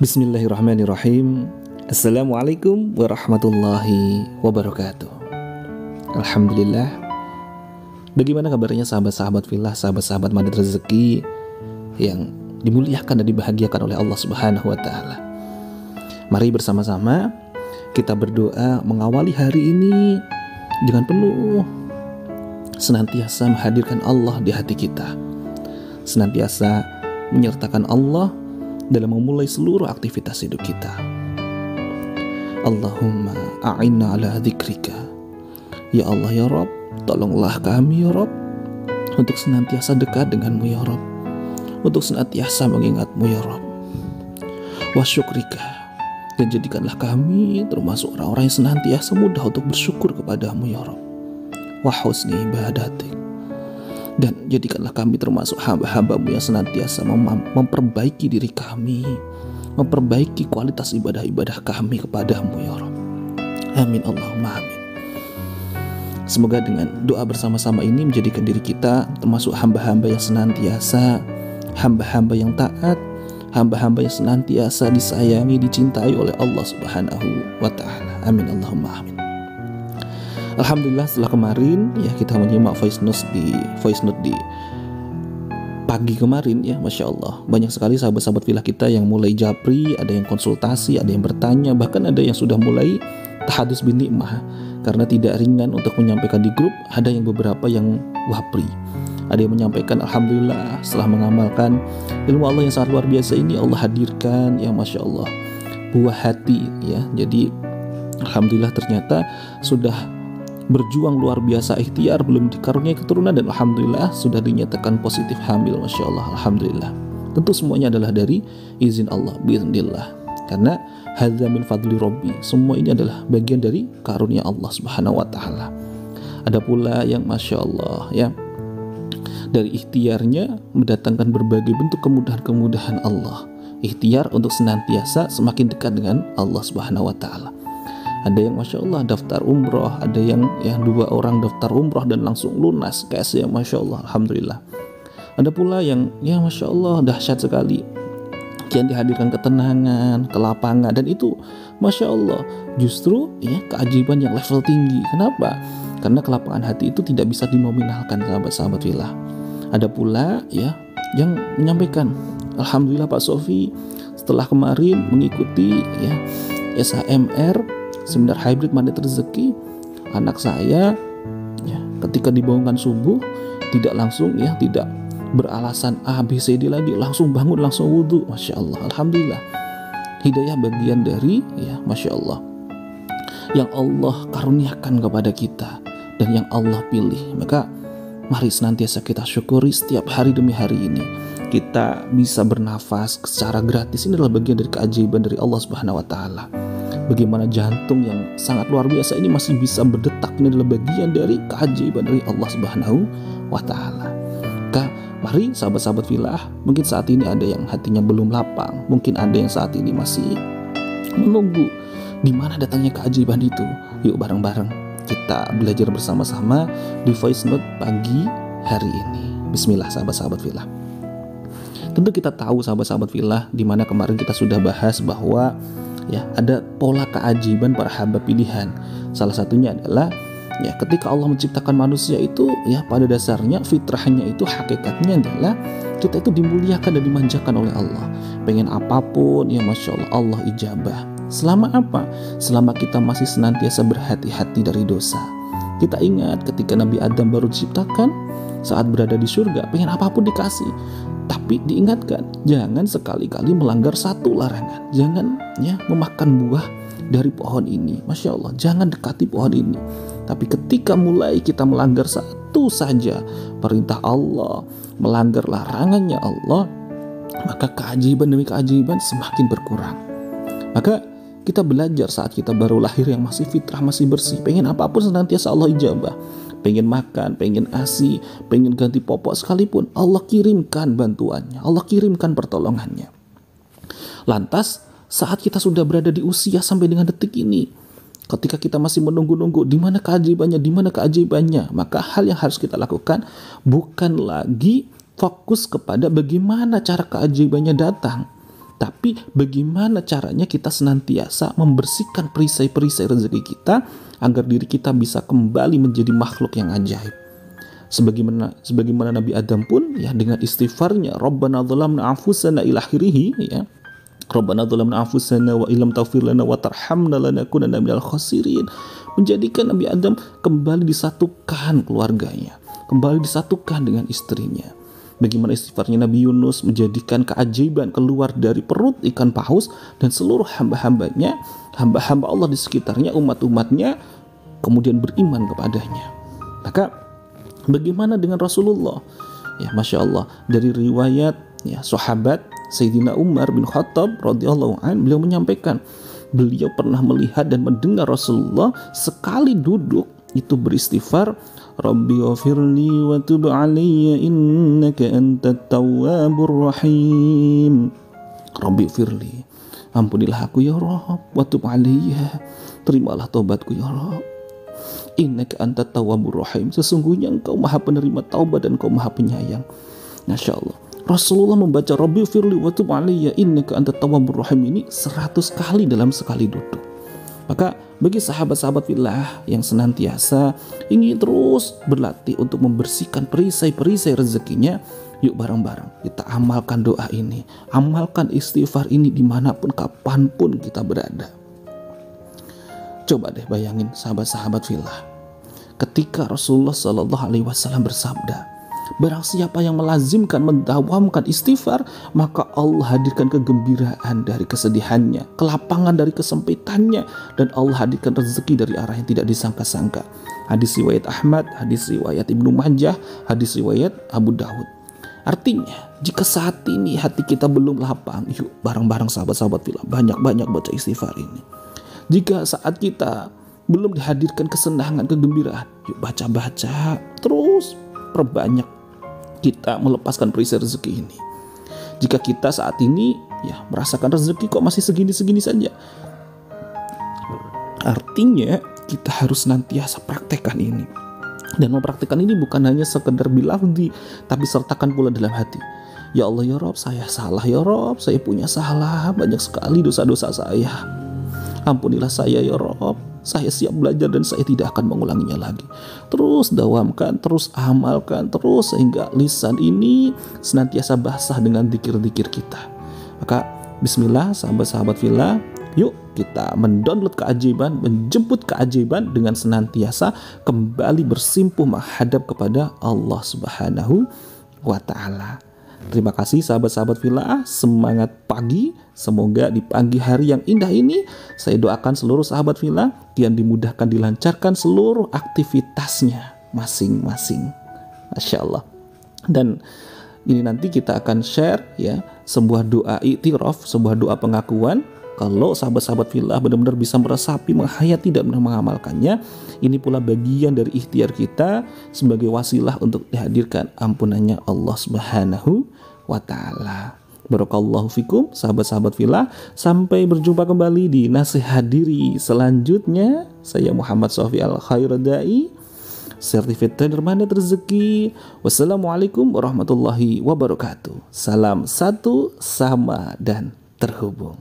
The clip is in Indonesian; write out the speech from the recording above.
Bismillahirrahmanirrahim. Assalamualaikum warahmatullahi wabarakatuh. Alhamdulillah. Bagaimana kabarnya sahabat-sahabat filah, sahabat-sahabat mandat rezeki Yang dimuliakan dan dibahagiakan oleh Allah subhanahu wa ta'ala? Mari bersama-sama kita berdoa mengawali hari ini dengan penuh senantiasa menghadirkan Allah di hati kita. Senantiasa menyertakan Allah dalam memulai seluruh aktivitas hidup kita. Allahumma a'inna ala dzikrika. Ya Allah ya Rob, tolonglah kami ya Rob untuk senantiasa dekat denganmu ya Rob. Untuk senantiasa mengingatmu ya Rob. Wa syukrika. Dan jadikanlah kami termasuk orang-orang yang senantiasa mudah untuk bersyukur kepadamu ya Rob. Wa husni ibadatik dan jadikanlah kami termasuk hamba-hambamu yang senantiasa mem memperbaiki diri kami. Memperbaiki kualitas ibadah-ibadah kami kepadamu ya Rabb. Amin Allahumma amin. Semoga dengan doa bersama-sama ini menjadikan diri kita termasuk hamba-hamba yang senantiasa hamba-hamba yang taat hamba-hamba yang senantiasa disayangi dicintai oleh Allah subhanahu wa ta'ala. Amin Allahumma amin Alhamdulillah setelah kemarin ya kita menyimak voice note di voice note di pagi kemarin ya Masya Allah. Banyak sekali sahabat-sahabat villa kita yang mulai japri ada yang konsultasi ada yang bertanya bahkan ada yang sudah mulai tahadus bin nikmah karena tidak ringan untuk menyampaikan di grup ada yang beberapa yang wapri. Ada yang menyampaikan Alhamdulillah setelah mengamalkan ilmu Allah yang sangat luar biasa ini Allah hadirkan ya Masya Allah. Buah hati ya. Jadi Alhamdulillah ternyata sudah berjuang luar biasa ikhtiar belum dikaruniai keturunan dan alhamdulillah sudah dinyatakan positif hamil masya Allah alhamdulillah. Tentu semuanya adalah dari izin Allah bismillah karena hadza min fadli robbi semua ini adalah bagian dari karunia Allah subhanahu wa taala. Ada pula yang masya Allah ya dari ikhtiarnya mendatangkan berbagai bentuk kemudahan-kemudahan Allah. Ikhtiar untuk senantiasa semakin dekat dengan Allah subhanahu wa taala ada yang masya Allah daftar umroh. Ada yang yang dua orang daftar umroh dan langsung lunas cash ya masya Allah alhamdulillah. Ada pula yang ya masya Allah dahsyat sekali. Yang dihadirkan ketenangan kelapangan dan itu masya Allah justru ya keajaiban yang level tinggi. Kenapa? Karena kelapangan hati itu tidak bisa dinominalkan sahabat-sahabat villa ada pula ya yang menyampaikan Alhamdulillah Pak Sofi setelah kemarin mengikuti ya SHMR seminar hybrid mandat rezeki anak saya ya, ketika dibangunkan subuh tidak langsung ya tidak beralasan A B C D lagi. Langsung bangun langsung wudhu masya Allah alhamdulillah. Hidayah bagian dari ya masya Allah. Yang Allah karuniakan kepada kita dan yang Allah pilih. Maka mari senantiasa kita syukuri setiap hari demi hari ini. Kita bisa bernafas secara gratis. Ini adalah bagian dari keajaiban dari Allah Subhanahu wa taala bagaimana jantung yang sangat luar biasa ini masih bisa berdetak ini adalah bagian dari keajaiban dari Allah Subhanahu wa taala. Maka mari sahabat-sahabat filah, mungkin saat ini ada yang hatinya belum lapang, mungkin ada yang saat ini masih menunggu di mana datangnya keajaiban itu. Yuk bareng-bareng kita belajar bersama-sama di voice note pagi hari ini. Bismillah sahabat-sahabat filah. Tentu kita tahu sahabat-sahabat filah di mana kemarin kita sudah bahas bahwa ya ada pola keajaiban para hamba pilihan. Salah satunya adalah ya ketika Allah menciptakan manusia itu ya pada dasarnya fitrahnya itu hakikatnya adalah kita itu dimuliakan dan dimanjakan oleh Allah. Pengen apa pun ya masya Allah Allah ijabah. Selama apa? Selama kita masih senantiasa berhati-hati dari dosa kita ingat ketika Nabi Adam baru diciptakan saat berada di surga pengen apa pun dikasih tapi diingatkan, jangan sekali-kali melanggar satu larangan. Jangan ya memakan buah dari pohon ini. Masya Allah, jangan dekati pohon ini. Tapi ketika mulai kita melanggar satu saja perintah Allah, melanggar larangannya Allah, maka keajaiban demi keajaiban semakin berkurang. Maka kita belajar saat kita baru lahir yang masih fitrah, masih bersih, pengen apa pun senantiasa Allah ijabah. Pengen makan, pengen asi, pengen ganti popok sekalipun, Allah kirimkan bantuannya, Allah kirimkan pertolongannya. Lantas, saat kita sudah berada di usia sampai dengan detik ini, ketika kita masih menunggu-nunggu di mana keajaibannya, di mana keajaibannya, maka hal yang harus kita lakukan bukan lagi fokus kepada bagaimana cara keajaibannya datang, tapi bagaimana caranya kita senantiasa membersihkan perisai-perisai rezeki kita agar diri kita bisa kembali menjadi makhluk yang ajaib. Sebagaimana sebagaimana Nabi Adam pun ya dengan istighfarnya Rabbana dzalamna anfusana ila ya. Rabbana dzalamna anfusana wa illam taghfir lana wa tarhamna lanakunanna minal khasirin. Menjadikan Nabi Adam kembali disatukan keluarganya, kembali disatukan dengan istrinya Bagaimana istighfarnya Nabi Yunus menjadikan keajaiban keluar dari perut ikan paus dan seluruh hamba-hambanya, hamba-hamba Allah di sekitarnya, umat-umatnya, kemudian beriman kepadanya. Maka bagaimana dengan Rasulullah? Ya, masya Allah dari riwayat ya sahabat Sayyidina Umar bin Khattab radhiyallahu an beliau menyampaikan beliau pernah melihat dan mendengar Rasulullah sekali duduk itu beristighfar Rabbi ghafirli wa tub alayya innaka antat tawwabur rahim. Rabbi firli Ampunilah aku ya Rabb wa tub alayya. Terimalah taubatku ya Rabb. Innaka antat tawwabur rahim. Sesungguhnya engkau maha penerima taubat dan engkau maha penyayang. Masya Allah. Rasulullah membaca Rabbi firli wa tub innaka antat tawwabur rahim. Ini seratus kali dalam sekali duduk maka bagi sahabat-sahabat filah yang senantiasa ingin terus berlatih untuk membersihkan perisai-perisai rezekinya, yuk bareng-bareng kita amalkan doa ini, amalkan istighfar ini di mana pun kapan pun kita berada. Coba deh bayangin sahabat-sahabat filah, ketika Rasulullah Shallallahu Alaihi Wasallam bersabda, Barang siapa yang melazimkan mendawamkan istighfar, maka Allah hadirkan kegembiraan dari kesedihannya, kelapangan dari kesempitannya, dan Allah hadirkan rezeki dari arah yang tidak disangka-sangka. Hadis riwayat Ahmad, hadis riwayat Ibnu Majah, hadis riwayat Abu Dawud. Artinya, jika saat ini hati kita belum lapang, yuk bareng-bareng sahabat-sahabat film banyak-banyak baca istighfar ini. Jika saat kita belum dihadirkan kesenangan, kegembiraan, yuk baca-baca terus perbanyak kita melepaskan perisai rezeki ini. Jika kita saat ini ya merasakan rezeki kok masih segini-segini saja. Artinya kita harus nantiasa praktekkan ini. Dan mempraktekkan ini bukan hanya sekedar bilafdi, tapi sertakan pula dalam hati. Ya Allah ya Rob, saya salah ya Rob, saya punya salah, banyak sekali dosa-dosa saya. Ampunilah saya ya Rob, saya siap belajar dan saya tidak akan mengulanginya lagi. Terus dawamkan, terus amalkan, terus sehingga lisan ini senantiasa basah dengan dikir-dikir kita. Maka bismillah sahabat-sahabat villa, yuk kita mendownload keajaiban, menjemput keajaiban dengan senantiasa kembali bersimpuh menghadap kepada Allah Subhanahu wa taala. Terima kasih sahabat-sahabat Villa, semangat pagi. Semoga di pagi hari yang indah ini saya doakan seluruh sahabat Villa yang dimudahkan dilancarkan seluruh aktivitasnya masing-masing. Masya Allah. Dan ini nanti kita akan share ya sebuah doa itiraf, sebuah doa pengakuan kalau sahabat-sahabat filah benar-benar bisa meresapi, menghayati dan mengamalkannya, ini pula bagian dari ikhtiar kita sebagai wasilah untuk dihadirkan ampunannya Allah Subhanahu wa taala. Barakallahu fikum sahabat-sahabat filah. Sampai berjumpa kembali di nasihat diri selanjutnya. Saya Muhammad Sofi Al-Khairadai Sertifikat trainer magnet rezeki. Wassalamualaikum warahmatullahi wabarakatuh. Salam satu sama dan terhubung